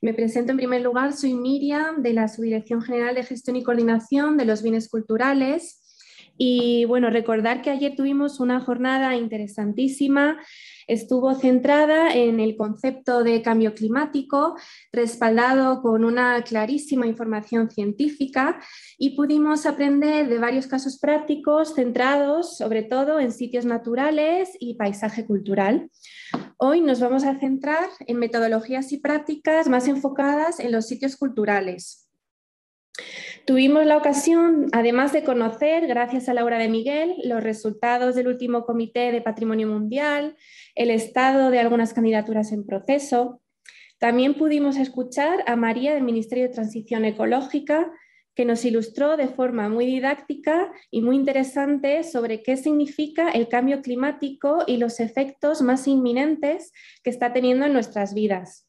Me presento en primer lugar, soy Miriam de la Subdirección General de Gestión y Coordinación de los Bienes Culturales. Y bueno, recordar que ayer tuvimos una jornada interesantísima estuvo centrada en el concepto de cambio climático, respaldado con una clarísima información científica y pudimos aprender de varios casos prácticos centrados sobre todo en sitios naturales y paisaje cultural. Hoy nos vamos a centrar en metodologías y prácticas más enfocadas en los sitios culturales. Tuvimos la ocasión, además de conocer, gracias a Laura de Miguel, los resultados del último Comité de Patrimonio Mundial, el estado de algunas candidaturas en proceso. También pudimos escuchar a María del Ministerio de Transición Ecológica, que nos ilustró de forma muy didáctica y muy interesante sobre qué significa el cambio climático y los efectos más inminentes que está teniendo en nuestras vidas.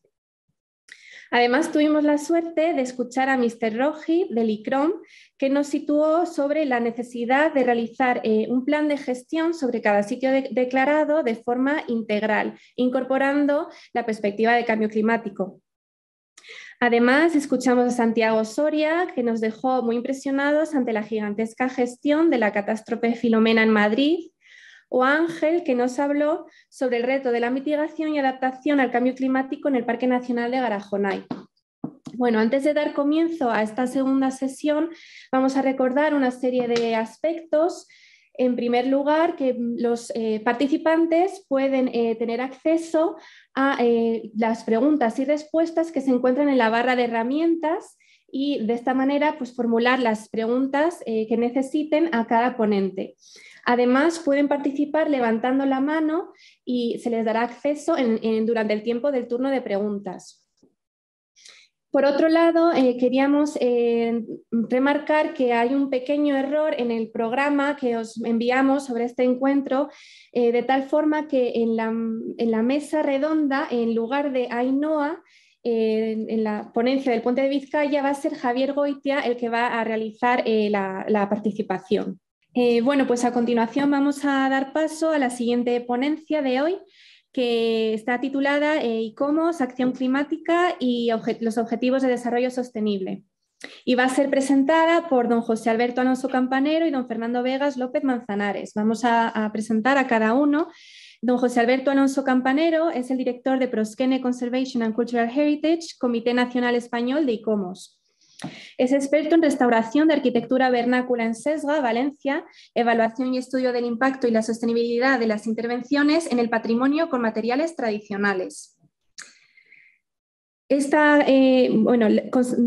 Además, tuvimos la suerte de escuchar a Mr. Roji del ICROM, que nos situó sobre la necesidad de realizar eh, un plan de gestión sobre cada sitio declarado de forma integral, incorporando la perspectiva de cambio climático. Además, escuchamos a Santiago Soria, que nos dejó muy impresionados ante la gigantesca gestión de la catástrofe Filomena en Madrid, o Ángel, que nos habló sobre el reto de la mitigación y adaptación al cambio climático en el Parque Nacional de Garajonay. Bueno, antes de dar comienzo a esta segunda sesión, vamos a recordar una serie de aspectos. En primer lugar, que los eh, participantes pueden eh, tener acceso a eh, las preguntas y respuestas que se encuentran en la barra de herramientas y de esta manera pues, formular las preguntas que necesiten a cada ponente. Además, pueden participar levantando la mano y se les dará acceso durante el tiempo del turno de preguntas. Por otro lado, eh, queríamos eh, remarcar que hay un pequeño error en el programa que os enviamos sobre este encuentro, eh, de tal forma que en la, mesa redonda, en lugar de Ainhoa, en la ponencia del Puente de Vizcaya, va a ser Javier Goitia el que va a realizar la participación. Bueno, pues a continuación vamos a dar paso a la siguiente ponencia de hoy, que está titulada eh, ICOMOS, Acción Climática y los Objetivos de Desarrollo Sostenible. Y va a ser presentada por don José Alberto Alonso Campanero y don Fernando Vegas López Manzanares. Vamos a, presentar a cada uno. Don José Alberto Alonso Campanero es el director de Proskene Conservation and Cultural Heritage, Comité Nacional Español de ICOMOS. Es experto en restauración de arquitectura vernácula en Sesga, Valencia, evaluación y estudio del impacto y la sostenibilidad de las intervenciones en el patrimonio con materiales tradicionales. Esta, eh, bueno,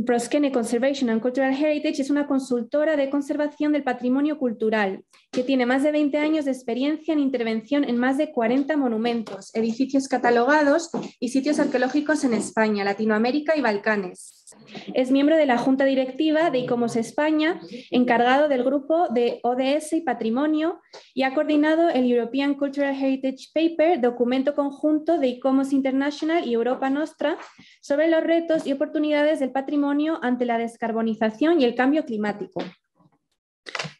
Proskene Conservation and Cultural Heritage es una consultora de conservación del patrimonio cultural que tiene más de 20 años de experiencia en intervención en más de 40 monumentos, edificios catalogados y sitios arqueológicos en España, Latinoamérica y Balcanes. Es miembro de la Junta Directiva de ICOMOS España, encargado del grupo de ODS y Patrimonio, y ha coordinado el European Cultural Heritage Paper, documento conjunto de ICOMOS International y Europa Nostra, sobre los retos y oportunidades del patrimonio ante la descarbonización y el cambio climático.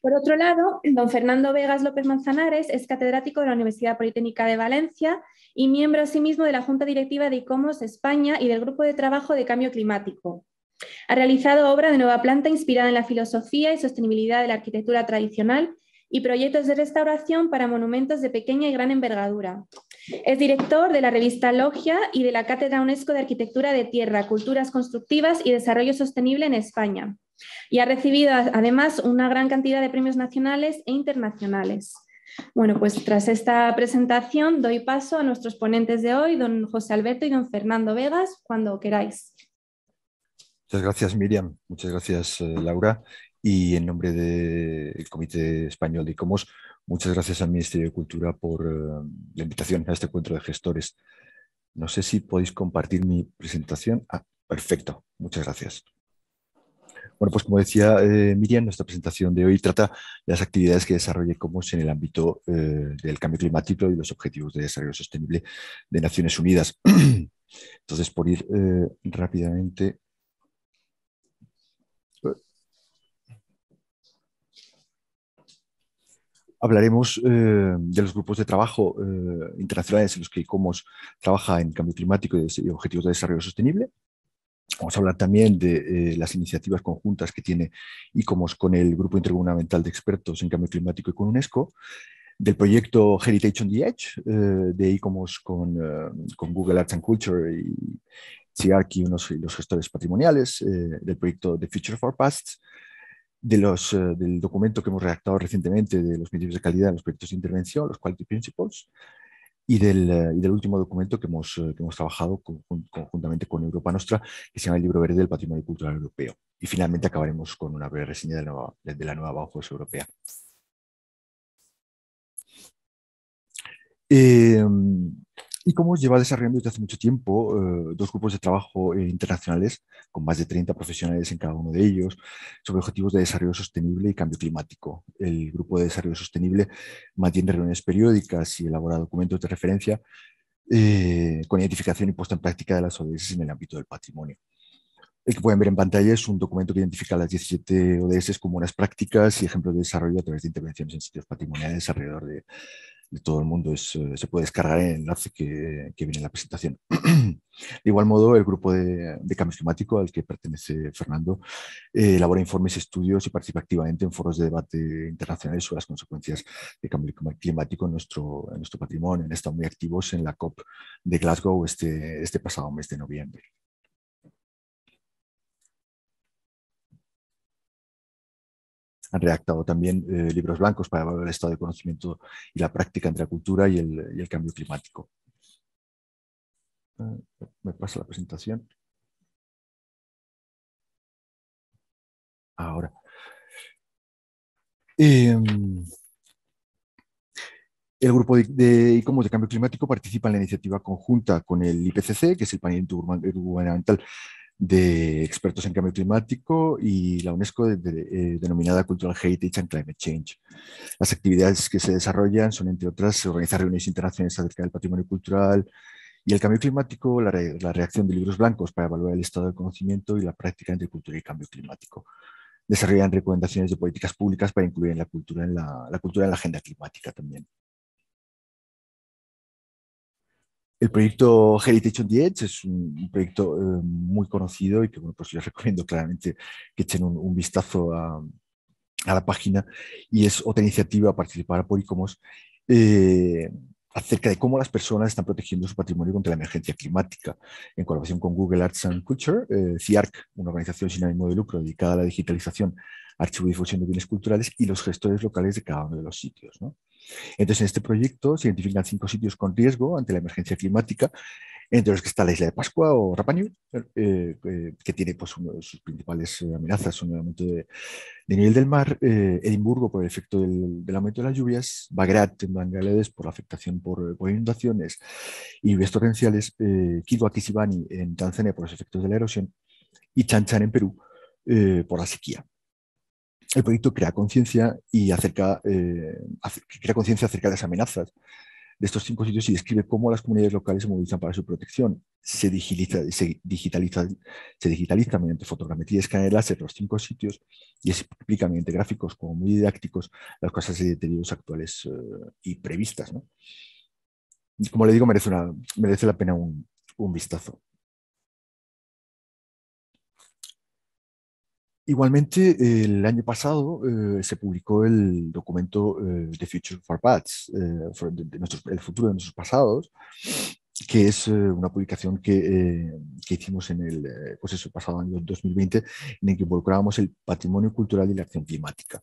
Por otro lado, don Fernando Vegas López Manzanares es catedrático de la Universidad Politécnica de Valencia y miembro asimismo de la Junta Directiva de ICOMOS España y del Grupo de Trabajo de Cambio Climático. Ha realizado obra de nueva planta inspirada en la filosofía y sostenibilidad de la arquitectura tradicional y proyectos de restauración para monumentos de pequeña y gran envergadura. Es director de la revista Logia y de la Cátedra UNESCO de Arquitectura de Tierra, Culturas Constructivas y Desarrollo Sostenible en España. Y ha recibido además una gran cantidad de premios nacionales e internacionales. Bueno, pues tras esta presentación doy paso a nuestros ponentes de hoy, don José Alberto y don Fernando Vegas, cuando queráis. Muchas gracias, Miriam. Muchas gracias, eh, Laura. Y en nombre del Comité Español de ICOMOS, muchas gracias al Ministerio de Cultura por eh, la invitación a este encuentro de gestores. No sé si podéis compartir mi presentación. Ah, perfecto. Muchas gracias. Bueno, pues como decía eh, Miriam, nuestra presentación de hoy trata de las actividades que desarrolla ICOMOS en el ámbito del cambio climático y los objetivos de desarrollo sostenible de Naciones Unidas. Entonces, por ir rápidamente Hablaremos eh, de los grupos de trabajo eh, internacionales en los que ICOMOS trabaja en cambio climático y objetivos de desarrollo sostenible. Vamos a hablar también de las iniciativas conjuntas que tiene ICOMOS con el Grupo Intergubernamental de Expertos en Cambio Climático y con UNESCO, del proyecto Heritage on the Edge de ICOMOS con, con, Google Arts and Culture y CIARC y unos, los gestores patrimoniales, del proyecto The Future of Our Past, de los, del documento que hemos redactado recientemente de los medios de calidad en los proyectos de intervención, los Quality Principles, y del, y del último documento que hemos, que hemos trabajado conjuntamente con Europa Nostra, que se llama el Libro Verde del Patrimonio Cultural Europeo. Y finalmente acabaremos con una breve reseña de la nueva, de la nueva Bauhaus Europea. Eh, y como lleva desarrollando desde hace mucho tiempo eh, dos grupos de trabajo eh, internacionales con más de 30 profesionales en cada uno de ellos sobre objetivos de desarrollo sostenible y cambio climático. El grupo de desarrollo sostenible mantiene reuniones periódicas y elabora documentos de referencia eh, con identificación y puesta en práctica de las ODS en el ámbito del patrimonio. El que pueden ver en pantalla es un documento que identifica las 17 ODS como buenas prácticas y ejemplos de desarrollo a través de intervenciones en sitios patrimoniales alrededor de, de todo el mundo. Es, eh, se puede descargar en el enlace que, que, viene en la presentación. de igual modo, el grupo de, de cambio climático al que pertenece Fernando eh, elabora informes, estudios y participa activamente en foros de debate internacionales sobre las consecuencias del cambio climático en nuestro, en nuestro patrimonio. Han estado muy activos en la COP de Glasgow este, este pasado mes de noviembre. Han redactado también eh, libros blancos para evaluar el estado de conocimiento y la práctica entre la cultura y el, cambio climático. Uh, me pasa la presentación. Ahora. Eh, el grupo de ICOMOS de Cambio Climático participa en la iniciativa conjunta con el IPCC, que es el panel intergubernamental de expertos en cambio climático y la UNESCO eh, denominada Cultural Heritage and Climate Change. Las actividades que se desarrollan son, entre otras, organizar reuniones internacionales acerca del patrimonio cultural y el cambio climático, la, la reacción de libros blancos para evaluar el estado del conocimiento y la práctica entre cultura y cambio climático. Desarrollan recomendaciones de políticas públicas para incluir en la cultura en la, la cultura en la agenda climática también. El proyecto Heritage on the Edge es un, proyecto eh, muy conocido y que bueno, pues yo recomiendo claramente que echen un, vistazo a, la página y es otra iniciativa participada por ICOMOS eh, acerca de cómo las personas están protegiendo su patrimonio contra la emergencia climática, en colaboración con Google Arts and Culture, eh, CIARC, una organización sin ánimo de lucro dedicada a la digitalización, archivo y difusión de bienes culturales, y los gestores locales de cada uno de los sitios. ¿no? Entonces, en este proyecto se identifican cinco sitios con riesgo ante la emergencia climática, entre los que está la isla de Pascua o Rapa Nui, eh, eh, que tiene pues, sus principales eh, amenazas, el aumento de, de nivel del mar, eh, Edimburgo por el efecto del, aumento de las lluvias, Bagrat en Bangladesh por la afectación por, inundaciones y lluvias torrenciales, eh, Kilwa-Kisibani en Tanzania por los efectos de la erosión y Chanchan en Perú por la sequía el proyecto crea conciencia y acerca, eh, crea conciencia acerca de las amenazas de estos cinco sitios y describe cómo las comunidades locales se movilizan para su protección. Se digitaliza, mediante fotogrametría y escáner láser los cinco sitios y explica mediante gráficos como muy didácticos las cosas de deterioros actuales uh, y previstas. Como le digo, merece, una, merece la pena un, un vistazo. Igualmente, el año pasado eh, se publicó el documento eh, The Future for Paths, eh, de, de nuestros, el futuro de nuestros pasados, que es eh, una publicación que, eh, que, hicimos en el pues eso, pasado año 2020, en el que involucrábamos el patrimonio cultural y la acción climática.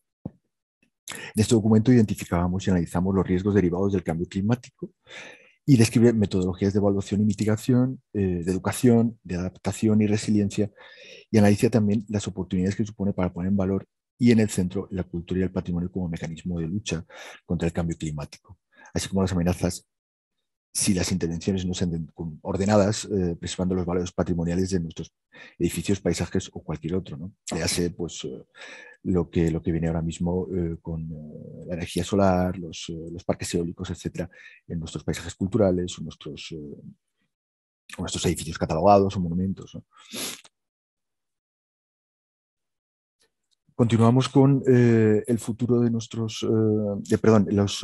En este documento identificábamos y analizamos los riesgos derivados del cambio climático y describe metodologías de evaluación y mitigación, eh, de educación, de adaptación y resiliencia, y analiza también las oportunidades que supone para poner en valor y en el centro la cultura y el patrimonio como mecanismo de lucha contra el cambio climático, así como las amenazas si las intervenciones no sean ordenadas, eh, preservando los valores patrimoniales de nuestros edificios, paisajes o cualquier otro. ¿no? Ya sé, pues, eh, lo, que, lo que viene ahora mismo eh, con eh, la energía solar, los, eh, los, parques eólicos, etcétera, en nuestros paisajes culturales o nuestros, o nuestros edificios catalogados o monumentos. ¿no? Continuamos con eh, el futuro de nuestros, eh, de, perdón, los,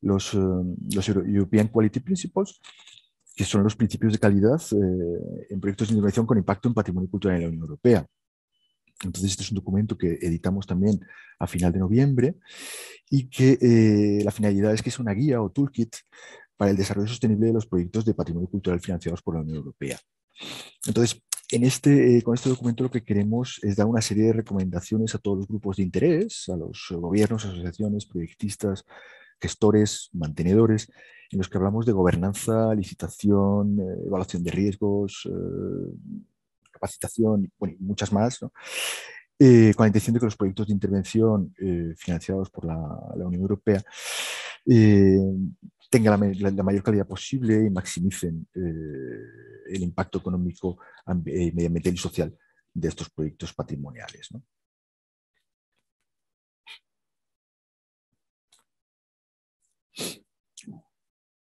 los, los, European Quality Principles. que son los principios de calidad eh, en proyectos de intervención con impacto en patrimonio cultural en la Unión Europea. Entonces, este es un documento que editamos también a final de noviembre y que eh, la finalidad es que es una guía o toolkit para el desarrollo sostenible de los proyectos de patrimonio cultural financiados por la Unión Europea. Entonces, en este, eh, con este documento lo que queremos es dar una serie de recomendaciones a todos los grupos de interés, a los gobiernos, asociaciones, proyectistas, gestores, mantenedores, en los que hablamos de gobernanza, licitación, eh, evaluación de riesgos, capacitación y muchas más, eh, con la intención de que los proyectos de intervención eh, financiados por la, Unión Europea eh, tengan la, mayor calidad posible y maximicen el impacto económico, medioambiental y social de estos proyectos patrimoniales.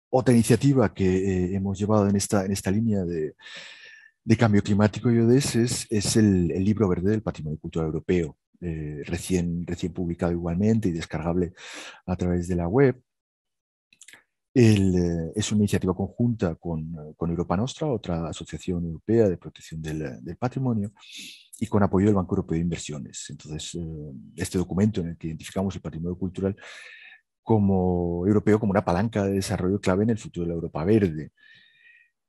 Otra iniciativa que hemos llevado en esta, en esta línea de, cambio climático y ODS es, el, libro verde del patrimonio cultural europeo, eh, recién, recién publicado igualmente y descargable a través de la web. Eh, es una iniciativa conjunta con, con, Europa Nostra, otra asociación europea de protección del, patrimonio, y con apoyo del Banco Europeo de Inversiones. Entonces, eh, este documento en el que identificamos el patrimonio cultural como europeo como una palanca de desarrollo clave en el futuro de la Europa verde.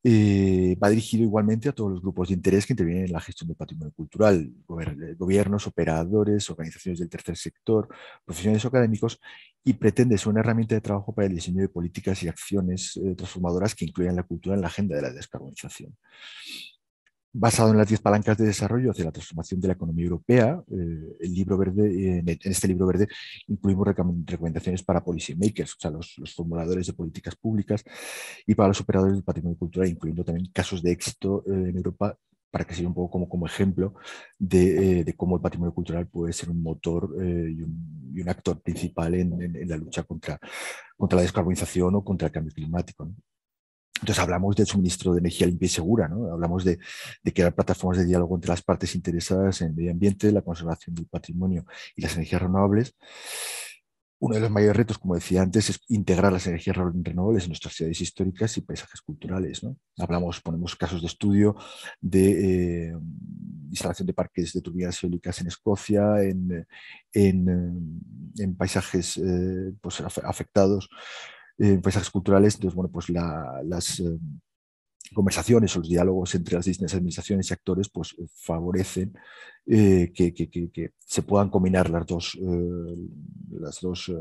Eh, va dirigido igualmente a todos los grupos de interés que intervienen en la gestión del patrimonio cultural, gobiernos, operadores, organizaciones del tercer sector, profesionales académicos, y pretende ser una herramienta de trabajo para el diseño de políticas y acciones eh, transformadoras que incluyan la cultura en la agenda de la descarbonización basado en las 10 palancas de desarrollo hacia la transformación de la economía europea. Eh, el libro verde, en, este libro verde incluimos recomendaciones para policymakers, o sea, los, formuladores de políticas públicas, y para los operadores del patrimonio cultural, incluyendo también casos de éxito eh, en Europa para que sirva un poco como, ejemplo de, eh, cómo el patrimonio cultural puede ser un motor y un, actor principal en, la lucha contra la descarbonización o contra el cambio climático. Entonces hablamos del suministro de energía limpia y segura, ¿no? hablamos de, crear plataformas de diálogo entre las partes interesadas en el medio ambiente, la conservación del patrimonio y las energías renovables. Uno de los mayores retos, como decía antes, es integrar las energías renovables en nuestras ciudades históricas y paisajes culturales. ¿no? Hablamos, ponemos casos de estudio de eh, instalación de parques de turbinas eólicas en Escocia, en, en, paisajes eh, pues, afectados paisajes culturales. Entonces, bueno, pues las eh, conversaciones o los diálogos entre las distintas administraciones y actores pues favorecen eh, que, se puedan combinar las dos, eh, las dos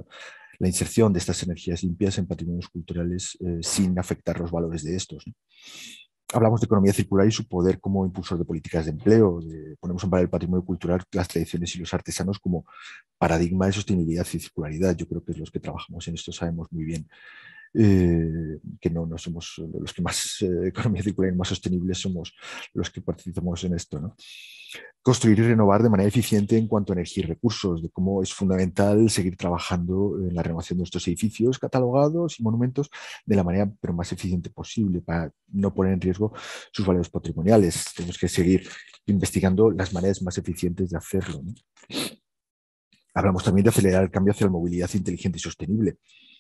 la inserción de estas energías limpias en patrimonios culturales sin afectar los valores de estos hablamos de economía circular y su poder como impulsor de políticas de empleo. ponemos en valor el patrimonio cultural, las tradiciones y los artesanos como paradigma de sostenibilidad y circularidad. Yo creo que los que trabajamos en esto sabemos muy bien eh, que no, no somos los que más eh, economía circular y más sostenibles somos los que participamos en esto. construir y renovar de manera eficiente en cuanto a energía y recursos, de cómo es fundamental seguir trabajando en la renovación de nuestros edificios catalogados y monumentos de la manera pero más eficiente posible para no poner en riesgo sus valores patrimoniales. Tenemos que seguir investigando las maneras más eficientes de hacerlo. Hablamos también de acelerar el cambio hacia la movilidad inteligente y sostenible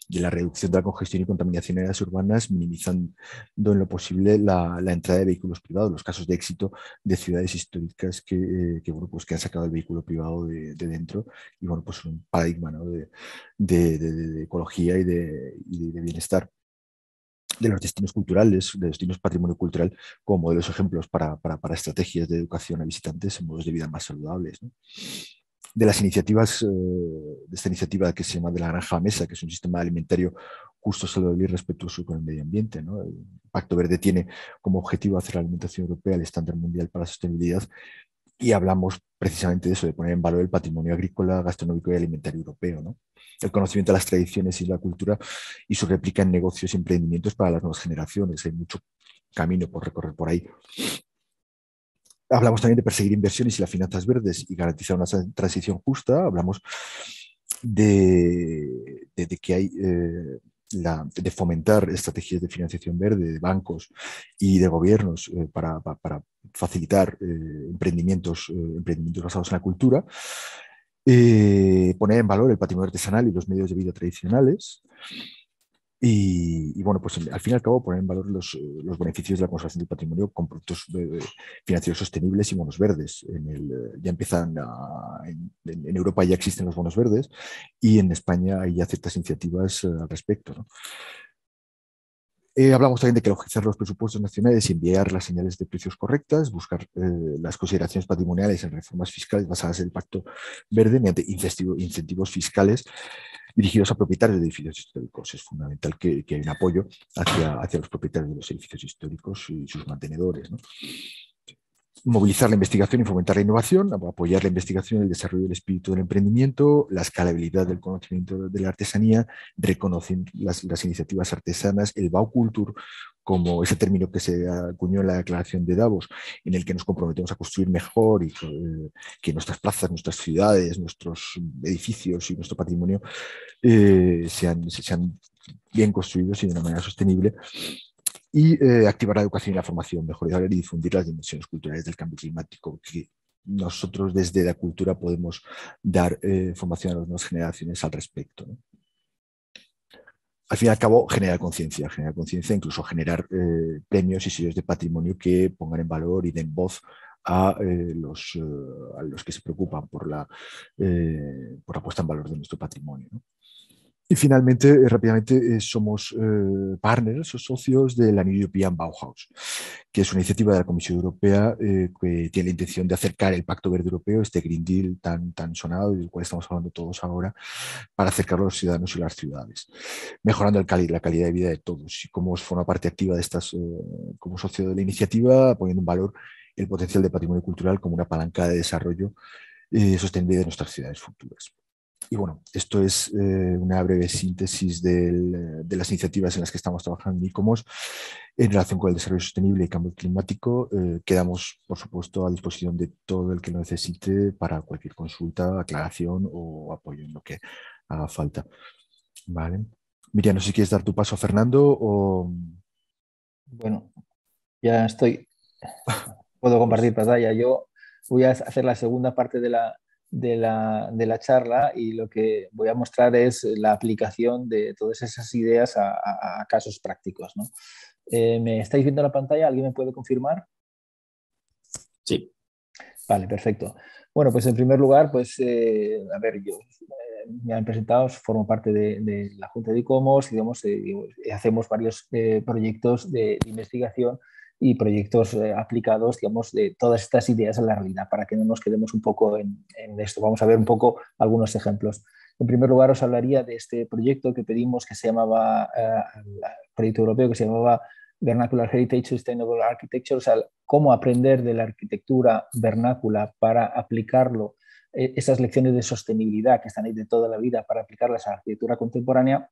de la reducción de la congestión y contaminación en áreas urbanas, minimizando en lo posible la, entrada de vehículos privados, los casos de éxito de ciudades históricas que, eh, bueno, pues que han sacado el vehículo privado de, dentro y bueno, pues un paradigma de, ecología y de, bienestar de los destinos culturales, de los destinos patrimonio cultural, como modelos ejemplos para, para, estrategias de educación a visitantes en modos de vida más saludables de las iniciativas, eh, de esta iniciativa que se llama de la granja mesa, que es un sistema alimentario justo, saludable y respetuoso con el medio ambiente. El Pacto Verde tiene como objetivo hacer la alimentación europea el estándar mundial para la sostenibilidad y hablamos precisamente de eso, de poner en valor el patrimonio agrícola, gastronómico y alimentario europeo. El conocimiento de las tradiciones y la cultura y su réplica en negocios y emprendimientos para las nuevas generaciones. Hay mucho camino por recorrer por ahí. Hablamos también de perseguir inversiones y las finanzas verdes y garantizar una transición justa. Hablamos de, que hay eh, de fomentar estrategias de financiación verde de bancos y de gobiernos eh, para, facilitar eh, emprendimientos, emprendimientos basados en la cultura. poner en valor el patrimonio artesanal y los medios de vida tradicionales Y, bueno, pues al fin y al cabo poner en valor los, beneficios de la conservación del patrimonio con productos financieros sostenibles y bonos verdes. En el, ya empiezan en, Europa ya existen los bonos verdes y en España hay ya ciertas iniciativas al respecto. Eh, hablamos también de que logizar los presupuestos nacionales enviar las señales de precios correctas, buscar eh, las consideraciones patrimoniales en reformas fiscales basadas en el Pacto Verde mediante incentivos fiscales dirigidos a propietarios de edificios históricos. Es fundamental que, haya un apoyo hacia, hacia, los propietarios de los edificios históricos y sus mantenedores movilizar la investigación y fomentar la innovación, apoyar la investigación y el desarrollo del espíritu del emprendimiento, la escalabilidad del conocimiento de la artesanía, reconocer las, iniciativas artesanas, el Baukultur como ese término que se acuñó en la declaración de Davos, en el que nos comprometemos a construir mejor y que nuestras plazas, nuestras ciudades, nuestros edificios y nuestro patrimonio eh, sean, sean bien construidos y de una manera sostenible y eh, activar la educación y la formación, mejorar y difundir las dimensiones culturales del cambio climático, que nosotros desde la cultura podemos dar eh, formación a las nuevas generaciones al respecto. Al fin y al cabo, generar conciencia, generar conciencia, incluso generar eh, premios y sellos de patrimonio que pongan en valor y den voz a, los, a los que se preocupan por la, por la puesta en valor de nuestro patrimonio. Y finalmente, eh, rápidamente, eh, somos eh, partners o socios de la New European Bauhaus, que es una iniciativa de la Comisión Europea que tiene la intención de acercar el Pacto Verde Europeo, este Green Deal tan, tan sonado, del cual estamos hablando todos ahora, para acercarlo a los ciudadanos y las ciudades, mejorando la calidad de vida de todos. Y como forma parte activa de estas, como socio de la iniciativa, poniendo en valor el potencial de patrimonio cultural como una palanca de desarrollo sostenible de nuestras ciudades futuras. Y bueno, esto es eh, una breve síntesis de las iniciativas en las que estamos trabajando en ICOMOS en relación con el desarrollo sostenible y cambio climático. Eh, quedamos, por supuesto, a disposición de todo el que lo necesite para cualquier consulta, aclaración o apoyo en lo que haga falta. Vale. Miriam, no sé si quieres dar tu paso a Fernando o... Bueno, ya estoy. Puedo compartir pantalla. Yo voy a hacer la segunda parte de la, de la, charla y lo que voy a mostrar es la aplicación de todas esas ideas a, casos prácticos. Eh, ¿Me estáis viendo la pantalla? ¿Alguien me puede confirmar? Sí. Vale, perfecto. Bueno, pues en primer lugar, pues, eh, a ver, yo eh, me han presentado, formo parte de, la Junta de ICOMOS y hacemos varios proyectos de investigación y proyectos eh, aplicados, digamos, de todas estas ideas a la realidad, para que no nos quedemos un poco en, esto. Vamos a ver un poco algunos ejemplos. En primer lugar, os hablaría de este proyecto que pedimos, que se llamaba, eh, proyecto europeo que se llamaba Vernacular Heritage Sustainable Architecture, o sea, cómo aprender de la arquitectura vernácula para aplicarlo, eh, esas lecciones de sostenibilidad que están ahí de toda la vida, para aplicarlas a la arquitectura contemporánea.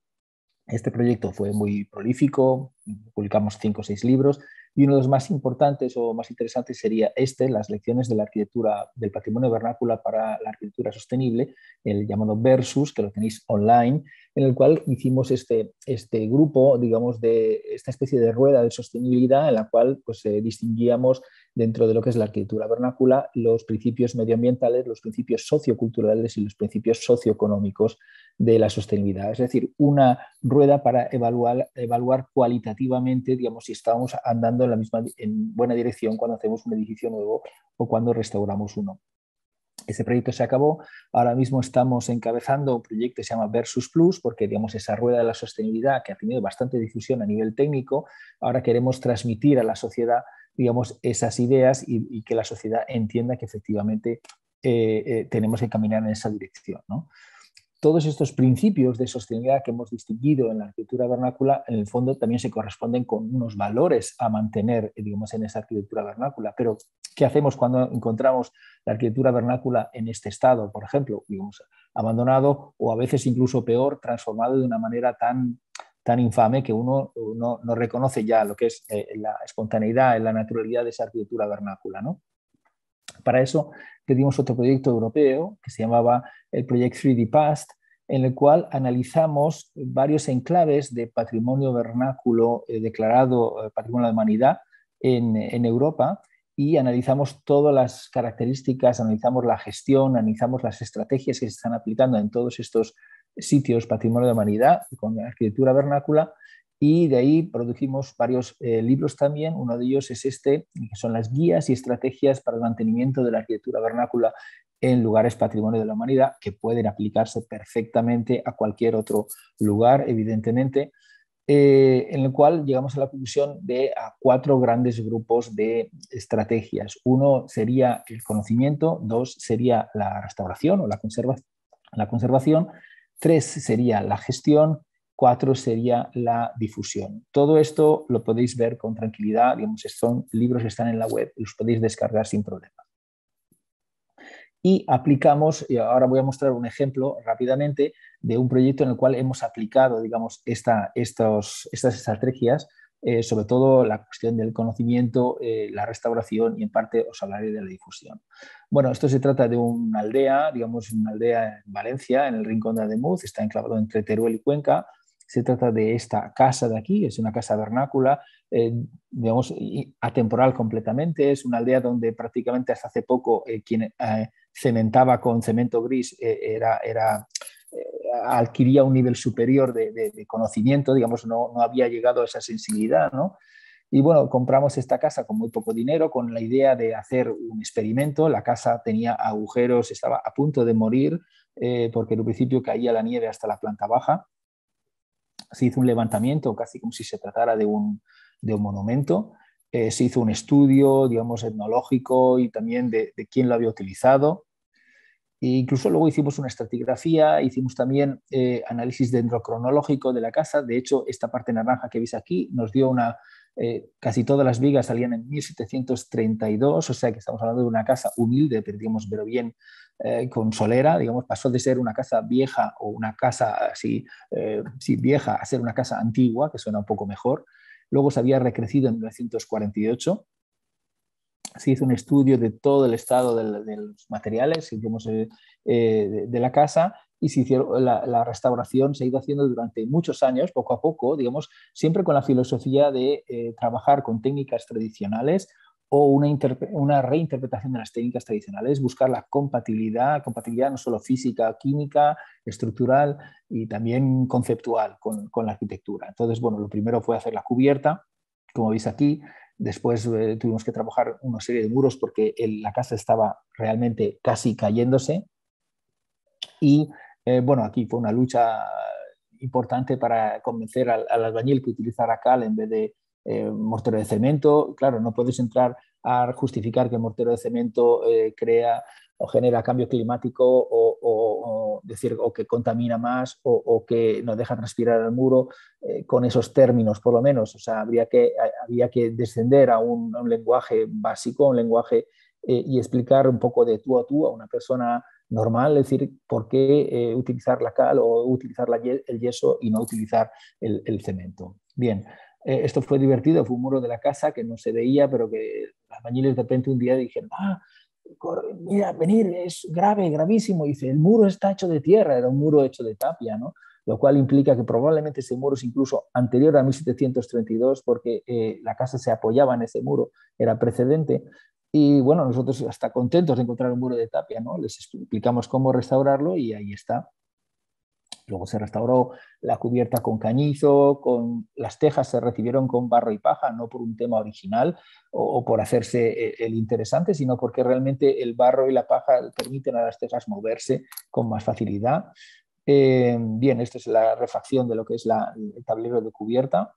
Este proyecto fue muy prolífico, publicamos cinco o seis libros y uno de los más importantes o más interesantes sería este, las lecciones de la arquitectura del patrimonio vernácula para la arquitectura sostenible, el llamado Versus, que lo tenéis online, en el cual hicimos este, este grupo, digamos, de esta especie de rueda de sostenibilidad en la cual pues, eh, distinguíamos dentro de lo que es la arquitectura vernácula los principios medioambientales, los principios socioculturales y los principios socioeconómicos de la sostenibilidad. Es decir, una rueda para evaluar, evaluar cualitativamente, digamos, si estamos andando en la misma en buena dirección cuando hacemos un edificio nuevo o cuando restauramos uno. Ese proyecto se acabó. Ahora mismo estamos encabezando un proyecto que se llama Versus Plus, porque digamos, esa rueda de la sostenibilidad que ha tenido bastante difusión a nivel técnico, ahora queremos transmitir a la sociedad digamos, esas ideas y, que la sociedad entienda que efectivamente eh, eh, tenemos que caminar en esa dirección. ¿no? Todos estos principios de sostenibilidad que hemos distinguido en la arquitectura vernácula, en el fondo también se corresponden con unos valores a mantener, digamos, en esa arquitectura vernácula. Pero, ¿qué hacemos cuando encontramos la arquitectura vernácula en este estado, por ejemplo, abandonado o a veces incluso peor, transformado de una manera tan, tan infame que uno no reconoce ya lo que es eh, la espontaneidad, la naturalidad de esa arquitectura vernácula, ¿no? Para eso pedimos otro proyecto europeo que se llamaba el Project 3D Past, en el cual analizamos varios enclaves de patrimonio vernáculo eh, declarado eh, patrimonio de la humanidad en, Europa y analizamos todas las características, analizamos la gestión, analizamos las estrategias que se están aplicando en todos estos sitios patrimonio de humanidad con arquitectura vernácula y de ahí produjimos varios eh, libros también. Uno de ellos es este, que son las guías y estrategias para el mantenimiento de la arquitectura vernácula en lugares patrimonio de la humanidad, que pueden aplicarse perfectamente a cualquier otro lugar, evidentemente, eh, en el cual llegamos a la conclusión de a cuatro grandes grupos de estrategias. Uno sería el conocimiento, dos sería la restauración o la, la conservación, tres sería la gestión, cuatro sería la difusión. Todo esto lo podéis ver con tranquilidad, digamos, son libros que están en la web, los podéis descargar sin problema. Y aplicamos, y ahora voy a mostrar un ejemplo rápidamente de un proyecto en el cual hemos aplicado, digamos, esta, estos, estas estrategias, eh, sobre todo la cuestión del conocimiento, eh, la restauración y en parte os hablaré de la difusión. Bueno, esto se trata de una aldea, digamos, una aldea en Valencia, en el rincón de Ademuz, está enclavado entre Teruel y Cuenca, se trata de esta casa de aquí, es una casa vernácula, eh, digamos, atemporal completamente. Es una aldea donde prácticamente hasta hace poco eh, quien eh, cementaba con cemento gris era, era adquiría un nivel superior de, conocimiento, digamos, no, no, había llegado a esa sensibilidad, ¿no? Y bueno, compramos esta casa con muy poco dinero, con la idea de hacer un experimento. La casa tenía agujeros, estaba a punto de morir, porque en un principio caía la nieve hasta la planta baja se hizo un levantamiento, casi como si se tratara de un, monumento. Eh, se hizo un estudio, digamos, etnológico y también de, quién lo había utilizado. E incluso luego hicimos una estratigrafía, hicimos también eh, análisis dendrocronológico de la casa. De hecho, esta parte naranja que veis aquí nos dio una, eh, casi todas las vigas salían en 1732, o sea que estamos hablando de una casa humilde, pero, pero bien eh, con solera, digamos, pasó de ser una casa vieja o una casa así, eh, vieja a ser una casa antigua, que suena un poco mejor. Luego se había recrecido en 1948. Se hizo un estudio de todo el estado de, los materiales digamos, de, la casa y se hicieron, la, restauración se ha ido haciendo durante muchos años, poco a poco, digamos, siempre con la filosofía de eh, trabajar con técnicas tradicionales o una, una, reinterpretación de las técnicas tradicionales, buscar la compatibilidad, compatibilidad no solo física, química, estructural y también conceptual con, con, la arquitectura. Entonces, bueno, lo primero fue hacer la cubierta, como veis aquí, después eh, tuvimos que trabajar una serie de muros porque la casa estaba realmente casi cayéndose y eh, bueno, aquí fue una lucha importante para convencer al, albañil que utilizara cal en vez de eh, mortero de cemento. Claro, no puedes entrar a justificar que el mortero de cemento eh, crea o genera cambio climático o, decir o que contamina más o, que no deja respirar el muro con esos términos, por lo menos. O sea, habría que, había que descender a un, lenguaje básico, un lenguaje y explicar un poco de tú a tú a una persona normal, es decir, ¿por qué eh, utilizar la cal o utilizar el yeso y no utilizar el, cemento? Bien, eh, esto fue divertido, fue un muro de la casa que no se veía, pero que los bañiles de repente un día dijeron, ah, mira, venir, es grave, gravísimo. Y dice, el muro está hecho de tierra, era un muro hecho de tapia, ¿no? Lo cual implica que probablemente ese muro es incluso anterior a 1732 porque eh, la casa se apoyaba en ese muro, era precedente. Y bueno, nosotros hasta contentos de encontrar un muro de tapia, ¿no? Les explicamos cómo restaurarlo y ahí está. Luego se restauró la cubierta con cañizo, con las tejas se recibieron con barro y paja, no por un tema original o, por hacerse eh, el interesante, sino porque realmente el barro y la paja permiten a las tejas moverse con más facilidad. Eh, bien, esta es la refacción de lo que es el tablero de cubierta.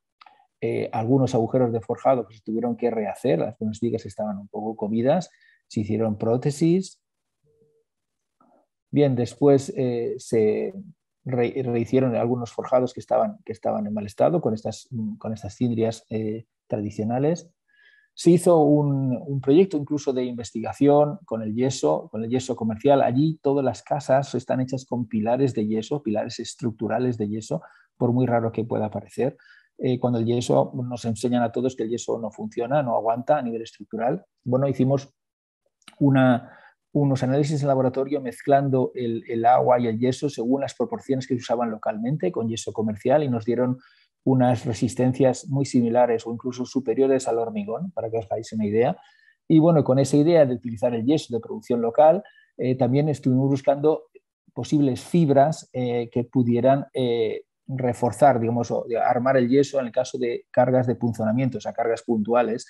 Eh, algunos agujeros de forjado que se tuvieron que rehacer, las vigas estaban un poco comidas, se hicieron prótesis. Bien, después eh, se rehicieron algunos forjados que estaban, que estaban en mal estado con estas, con estas cindrias eh, tradicionales. Se hizo un, un, proyecto incluso de investigación con el yeso, con el yeso comercial. Allí todas las casas están hechas con pilares de yeso, pilares estructurales de yeso, por muy raro que pueda parecer. Eh, cuando el yeso nos enseñan a todos que el yeso no funciona, no aguanta a nivel estructural. Bueno, hicimos unos análisis en laboratorio mezclando el, agua y el yeso según las proporciones que se usaban localmente con yeso comercial y nos dieron unas resistencias muy similares o incluso superiores al hormigón, para que os hagáis una idea. Y bueno, con esa idea de utilizar el yeso de producción local, eh, también estuvimos buscando posibles fibras eh, que pudieran eh, reforzar, digamos, o armar el yeso en el caso de cargas de punzonamiento, o sea, cargas puntuales.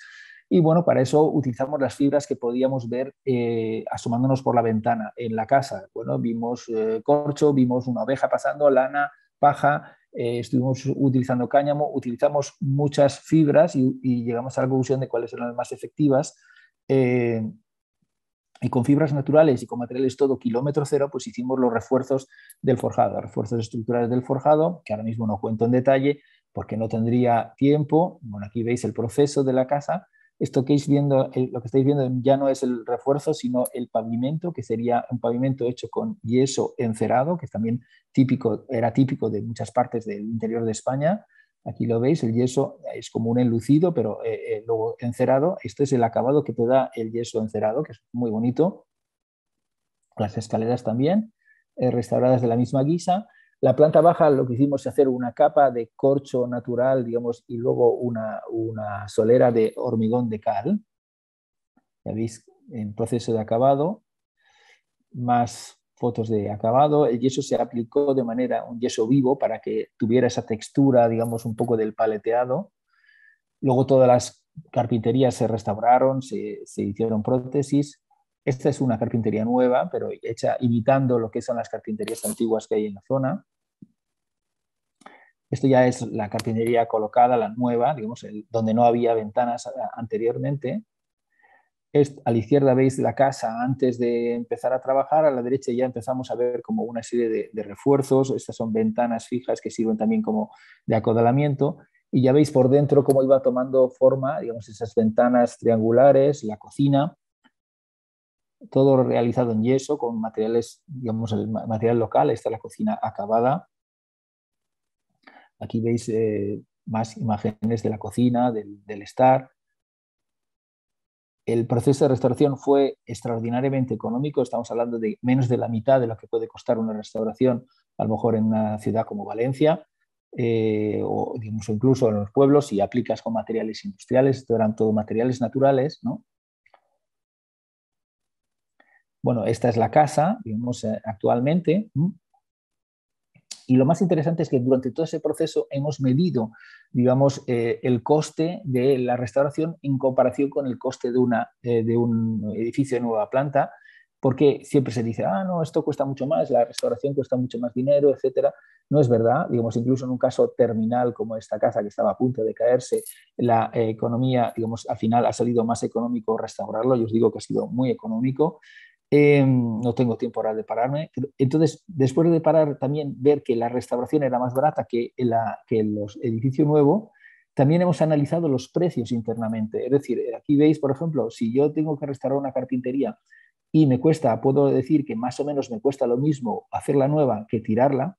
Y bueno, para eso utilizamos las fibras que podíamos ver asomándonos por la ventana en la casa. Bueno, vimos corcho, vimos una oveja pasando, lana, paja, estuvimos utilizando cáñamo, utilizamos muchas fibras y, y, llegamos a la conclusión de cuáles eran las más efectivas eh, y con fibras naturales y con materiales todo kilómetro cero, pues hicimos los refuerzos del forjado, refuerzos estructurales del forjado, que ahora mismo no cuento en detalle porque no tendría tiempo. Bueno, aquí veis el proceso de la casa. Esto que estáis viendo, lo que estáis viendo ya no es el refuerzo, sino el pavimento, que sería un pavimento hecho con yeso encerado, que también típico, era típico de muchas partes del interior de España. Aquí lo veis, el yeso es como un enlucido, pero eh, eh, luego encerado. Este es el acabado que te da el yeso encerado, que es muy bonito. Las escaleras también, eh, restauradas de la misma guisa. La planta baja lo que hicimos es hacer una capa de corcho natural, digamos, y luego una, una solera de hormigón de cal. Ya veis, en proceso de acabado. Más fotos de acabado. El yeso se aplicó de manera, un yeso vivo, para que tuviera esa textura, digamos, un poco del paleteado. Luego todas las carpinterías se restauraron, se, hicieron prótesis. Esta es una carpintería nueva, pero hecha imitando lo que son las carpinterías antiguas que hay en la zona. Esto ya es la carpintería colocada, la nueva, digamos, donde no había ventanas anteriormente a la izquierda veis la casa antes de empezar a trabajar, a la derecha ya empezamos a ver como una serie de, refuerzos, estas son ventanas fijas que sirven también como de acodalamiento y ya veis por dentro cómo iba tomando forma, digamos, esas ventanas triangulares, la cocina, todo realizado en yeso con materiales, digamos, el material local, esta es la cocina acabada. Aquí veis eh, más imágenes de la cocina, del, del estar, el proceso de restauración fue extraordinariamente económico, estamos hablando de menos de la mitad de lo que puede costar una restauración, a lo mejor en una ciudad como Valencia, eh, o incluso en los pueblos, si aplicas con materiales industriales, esto eran todo materiales naturales, ¿no? Bueno, esta es la casa, vemos eh, actualmente. Y lo más interesante es que durante todo ese proceso hemos medido, digamos, eh, el coste de la restauración en comparación con el coste de, una, eh, de un edificio de nueva planta, porque siempre se dice, ah, no, esto cuesta mucho más, la restauración cuesta mucho más dinero, etcétera. No es verdad, digamos, incluso en un caso terminal como esta casa que estaba a punto de caerse, la economía, digamos, al final ha salido más económico restaurarlo, yo os digo que ha sido muy económico, Em, no tengo tiempo ahora de pararme. Entonces, después de parar, también ver que la restauración era más barata que, la, que el edificio nuevo, también hemos analizado los precios internamente. Es decir, aquí veis, por ejemplo, si yo tengo que restaurar una carpintería y me cuesta, puedo decir que más o menos me cuesta lo mismo hacerla nueva que tirarla,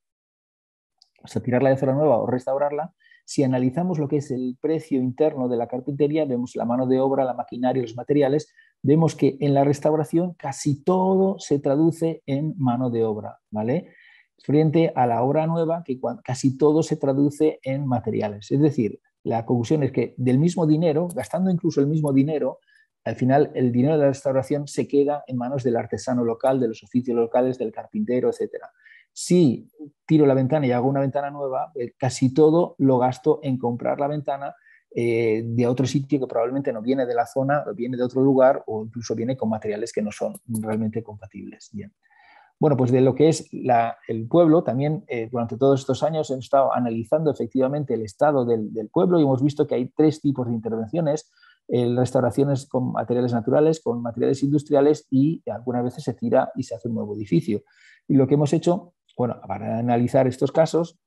o sea, tirarla y hacerla nueva o restaurarla, si analizamos lo que es el precio interno de la carpintería, vemos la mano de obra, la maquinaria, los materiales, vemos que en la restauración casi todo se traduce en mano de obra, ¿vale? Frente a la obra nueva, que casi todo se traduce en materiales. Es decir, la conclusión es que del mismo dinero, gastando incluso el mismo dinero, al final el dinero de la restauración se queda en manos del artesano local, de los oficios locales, del carpintero, etcétera. Si tiro la ventana y hago una ventana nueva, eh, casi todo lo gasto en comprar la ventana eh, de otro sitio que probablemente no viene de la zona, viene de otro lugar o incluso viene con materiales que no son realmente compatibles. Bien. Bueno, pues de lo que es el pueblo, también eh, durante todos estos años hemos estado analizando efectivamente el estado del, pueblo y hemos visto que hay tres tipos de intervenciones, restauraciones con materiales naturales, con materiales industriales y algunas veces se tira y se hace un nuevo edificio. Y lo que hemos hecho bueno, para analizar estos casos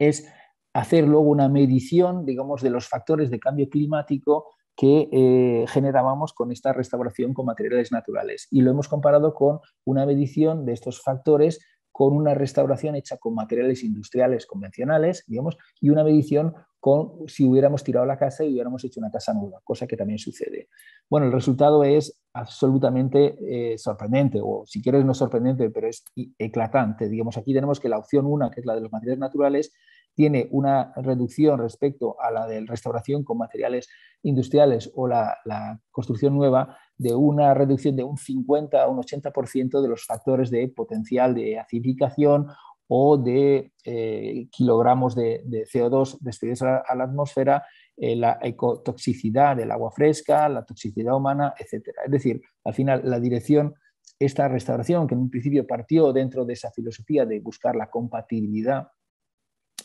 es hacer luego una medición, digamos, de los factores de cambio climático que eh, generábamos con esta restauración con materiales naturales. Y lo hemos comparado con una medición de estos factores con una restauración hecha con materiales industriales convencionales, digamos, y una medición con si hubiéramos tirado la casa y hubiéramos hecho una casa nueva, cosa que también sucede. Bueno, el resultado es absolutamente eh, sorprendente, o si quieres no sorprendente, pero es eclatante. Digamos, aquí tenemos que la opción 1, que es la de los materiales naturales, tiene una reducción respecto a la de restauración con materiales industriales o la, construcción nueva de una reducción de un 50 a un 80% de los factores de potencial de acidificación o de eh, kilogramos de, CO2 despedidos a la, atmósfera, eh, la ecotoxicidad del agua fresca, la toxicidad humana, etc. Es decir, al final la dirección, esta restauración que en un principio partió dentro de esa filosofía de buscar la compatibilidad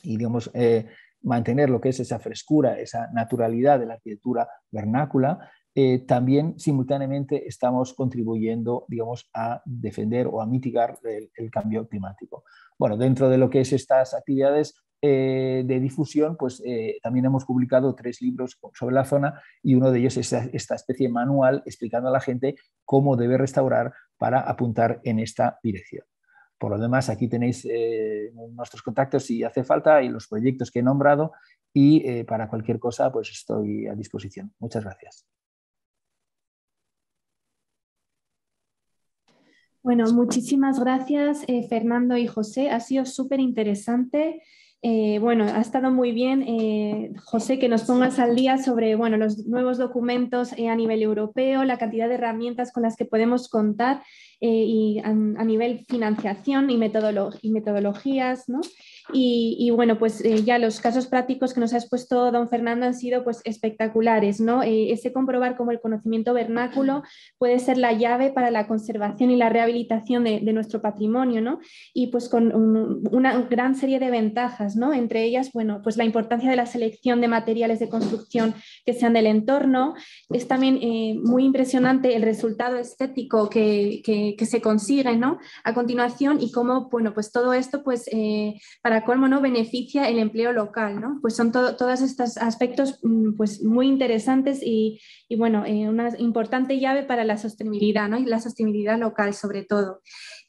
y digamos, eh, mantener lo que es esa frescura, esa naturalidad de la arquitectura vernácula, eh, también simultáneamente estamos contribuyendo, digamos, a defender o a mitigar el, cambio climático. Bueno, dentro de lo que es estas actividades eh, de difusión, pues también hemos publicado tres libros sobre la zona y uno de ellos es esta especie de manual explicando a la gente cómo debe restaurar para apuntar en esta dirección. Por lo demás, aquí tenéis eh, nuestros contactos si hace falta y los proyectos que he nombrado y eh, para cualquier cosa pues estoy a disposición. Muchas gracias. Bueno, muchísimas gracias eh, Fernando y José. Ha sido súper interesante. Bueno, ha estado muy bien, José, que nos pongas al día sobre bueno, los nuevos documentos a nivel europeo, la cantidad de herramientas con las que podemos contar eh, y a, nivel financiación y metodologías, ¿no? Y, bueno, pues eh, ya los casos prácticos que nos ha expuesto don Fernando han sido pues espectaculares, ¿no? Eh, ese comprobar cómo el conocimiento vernáculo puede ser la llave para la conservación y la rehabilitación de, nuestro patrimonio, ¿no? Y pues con una gran serie de ventajas, ¿no? Entre ellas, bueno, pues la importancia de la selección de materiales de construcción que sean del entorno. Es también eh, muy impresionante el resultado estético que, que, se consigue, ¿no? A continuación y cómo, bueno, pues todo esto, pues para colmo no beneficia el empleo local, ¿no? Pues son todos estos aspectos mm, pues, muy interesantes y, bueno, eh, una importante llave para la sostenibilidad, ¿no? Y la sostenibilidad local sobre todo.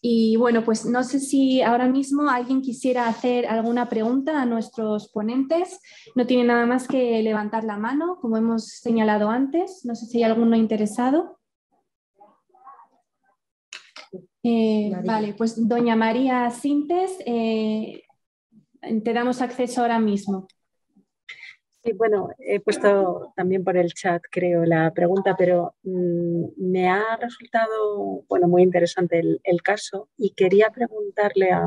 Y bueno, pues no sé si ahora mismo alguien quisiera hacer alguna pregunta a nuestros ponentes. No tiene nada más que levantar la mano, como hemos señalado antes. No sé si hay alguno interesado. Eh, vale, pues doña María Sintes, eh, te damos acceso ahora mismo. Sí, bueno, he puesto también por el chat, creo, la pregunta, pero mm, me ha resultado bueno, muy interesante el, caso y quería preguntarle a,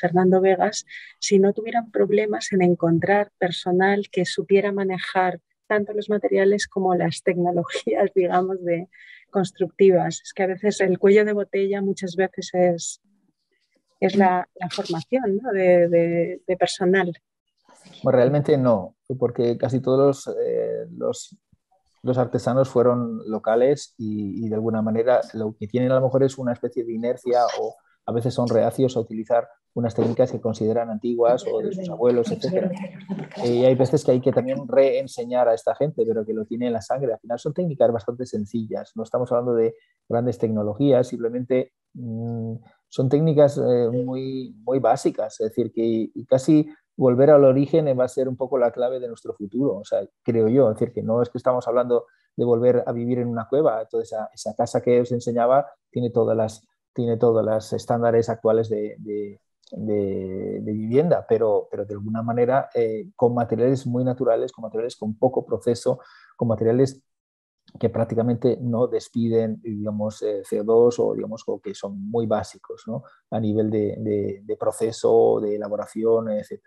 Fernando Vegas si no tuvieran problemas en encontrar personal que supiera manejar tanto los materiales como las tecnologías, digamos, constructivas. Es que a veces el cuello de botella muchas veces es, es la, formación de, personal. Pues realmente no, porque casi todos los, eh, los, artesanos fueron locales y, de alguna manera lo que tienen a lo mejor es una especie de inercia o a veces son reacios a utilizar unas técnicas que consideran antiguas o de sus abuelos, etc. Y hay veces que hay que también reenseñar a esta gente, pero que lo tiene en la sangre. Al final son técnicas bastante sencillas, no estamos hablando de grandes tecnologías, simplemente mm, son técnicas eh, muy, muy básicas, es decir, que casi volver al origen va a ser un poco la clave de nuestro futuro, o sea, creo yo, es decir, que no es que estamos hablando de volver a vivir en una cueva, toda esa, esa casa que os enseñaba tiene todas las, tiene todos los estándares actuales de, de, vivienda, pero, pero de alguna manera eh, con materiales muy naturales, con materiales con poco proceso, con materiales que prácticamente no despiden, digamos, eh, CO2 o, digamos, que son muy básicos ¿no? a nivel de, de, proceso, de elaboración, etc.